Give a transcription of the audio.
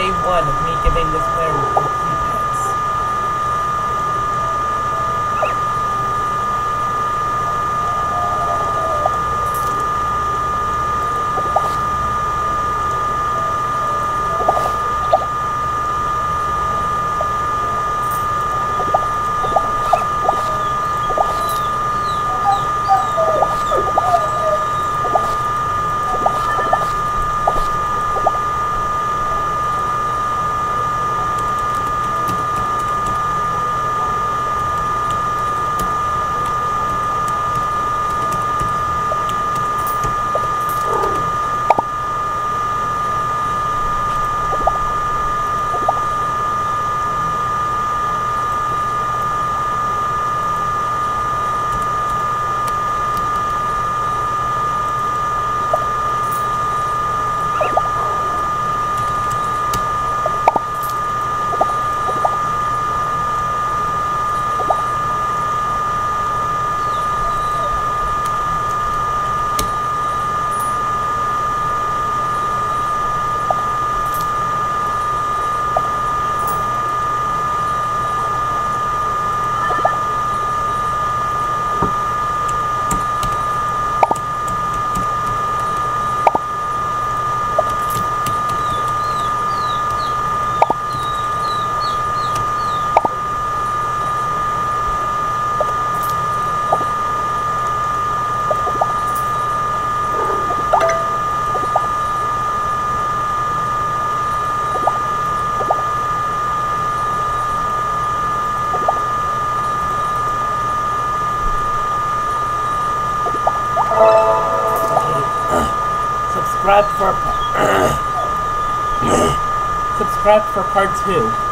day one of me giving this player subscribe for subscribe for part two.